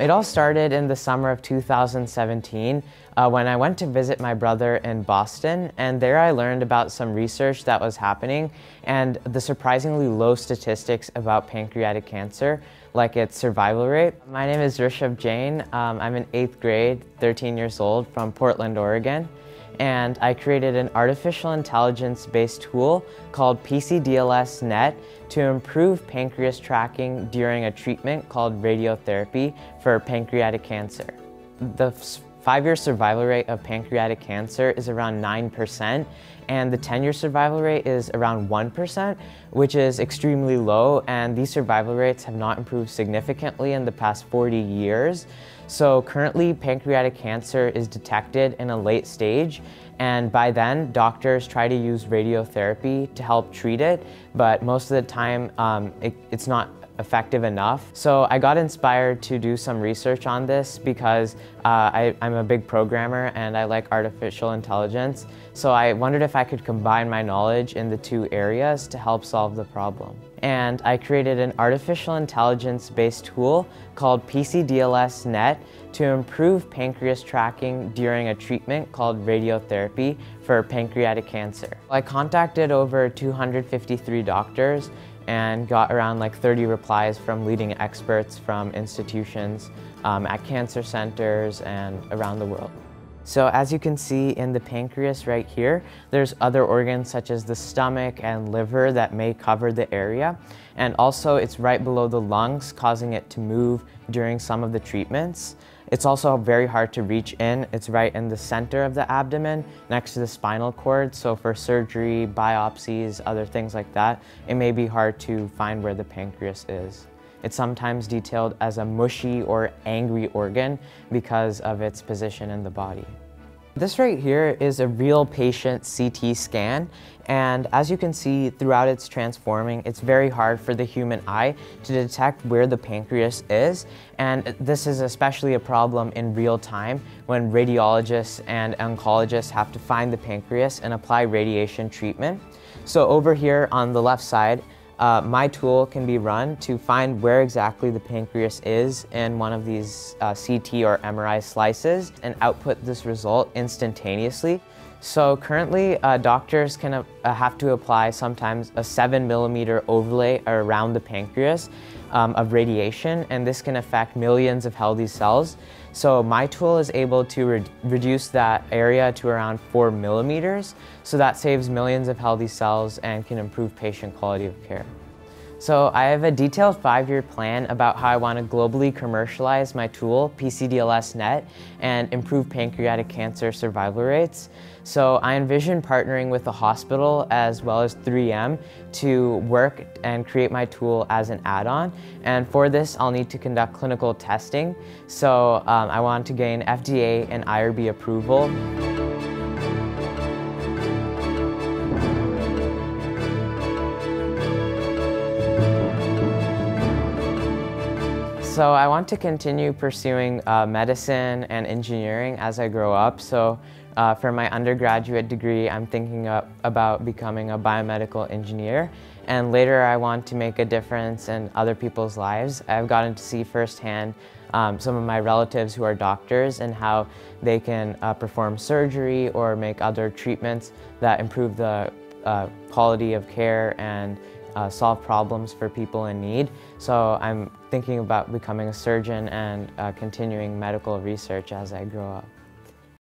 It all started in the summer of 2017 uh, when I went to visit my brother in Boston and there I learned about some research that was happening and the surprisingly low statistics about pancreatic cancer like its survival rate. My name is Rishab Jain. Um, I'm in 8th grade, 13 years old from Portland, Oregon and I created an artificial intelligence based tool called PCDLS Net to improve pancreas tracking during a treatment called radiotherapy for pancreatic cancer. The five-year survival rate of pancreatic cancer is around 9% and the 10-year survival rate is around 1%, which is extremely low and these survival rates have not improved significantly in the past 40 years. So currently pancreatic cancer is detected in a late stage and by then doctors try to use radiotherapy to help treat it, but most of the time um, it, it's not effective enough. So I got inspired to do some research on this because uh, I, I'm a big programmer and I like artificial intelligence. So I wondered if I could combine my knowledge in the two areas to help solve the problem. And I created an artificial intelligence based tool called PCDLS Net to improve pancreas tracking during a treatment called radiotherapy for pancreatic cancer. I contacted over 253 doctors and got around like 30 replies from leading experts from institutions um, at cancer centers and around the world. So as you can see in the pancreas right here, there's other organs such as the stomach and liver that may cover the area. And also it's right below the lungs, causing it to move during some of the treatments. It's also very hard to reach in. It's right in the center of the abdomen, next to the spinal cord. So for surgery, biopsies, other things like that, it may be hard to find where the pancreas is. It's sometimes detailed as a mushy or angry organ because of its position in the body. This right here is a real patient CT scan and as you can see throughout its transforming, it's very hard for the human eye to detect where the pancreas is and this is especially a problem in real time when radiologists and oncologists have to find the pancreas and apply radiation treatment. So over here on the left side, uh, my tool can be run to find where exactly the pancreas is in one of these uh, CT or MRI slices and output this result instantaneously. So currently, uh, doctors can uh, have to apply sometimes a 7 millimeter overlay around the pancreas um, of radiation, and this can affect millions of healthy cells. So my tool is able to re reduce that area to around 4 millimeters, so that saves millions of healthy cells and can improve patient quality of care. So I have a detailed five-year plan about how I want to globally commercialize my tool, PCDLS Net, and improve pancreatic cancer survival rates. So I envision partnering with the hospital as well as 3M to work and create my tool as an add-on. And for this, I'll need to conduct clinical testing. So um, I want to gain FDA and IRB approval. So I want to continue pursuing uh, medicine and engineering as I grow up. So uh, for my undergraduate degree, I'm thinking about becoming a biomedical engineer. And later I want to make a difference in other people's lives. I've gotten to see firsthand um, some of my relatives who are doctors and how they can uh, perform surgery or make other treatments that improve the uh, quality of care and uh, solve problems for people in need. So I'm thinking about becoming a surgeon and uh, continuing medical research as I grow up.